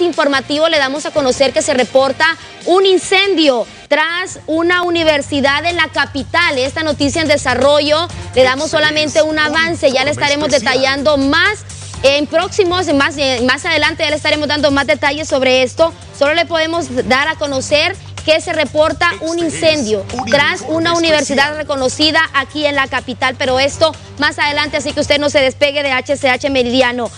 informativo le damos a conocer que se reporta un incendio tras una universidad en la capital. Esta noticia en desarrollo le damos solamente un avance, ya le estaremos detallando más en próximos, más, más adelante ya le estaremos dando más detalles sobre esto. Solo le podemos dar a conocer que se reporta un incendio tras una universidad reconocida aquí en la capital, pero esto más adelante, así que usted no se despegue de HCH Meridiano.